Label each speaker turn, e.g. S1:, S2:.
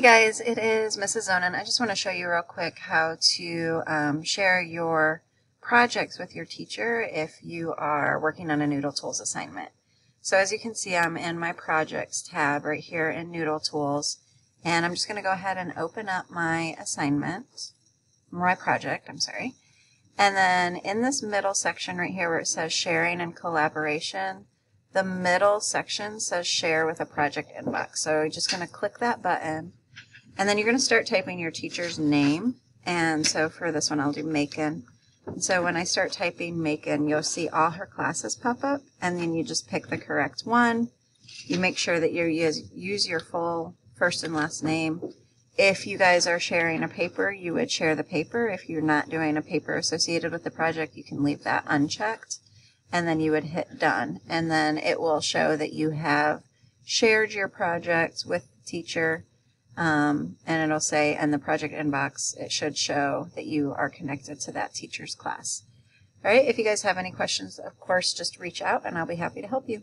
S1: Hey guys, it is Mrs. Zonin. I just want to show you real quick how to um, share your projects with your teacher if you are working on a NoodleTools assignment. So as you can see, I'm in my projects tab right here in NoodleTools, and I'm just going to go ahead and open up my assignment, my project, I'm sorry. And then in this middle section right here where it says sharing and collaboration, the middle section says share with a project inbox. So you're just going to click that button and then you're going to start typing your teacher's name. And so for this one, I'll do Macon. So when I start typing Macon, you'll see all her classes pop up and then you just pick the correct one. You make sure that you use, use your full first and last name. If you guys are sharing a paper, you would share the paper. If you're not doing a paper associated with the project, you can leave that unchecked and then you would hit done. And then it will show that you have shared your project with the teacher. Um, and it'll say in the project inbox, it should show that you are connected to that teacher's class. All right, if you guys have any questions, of course, just reach out and I'll be happy to help you.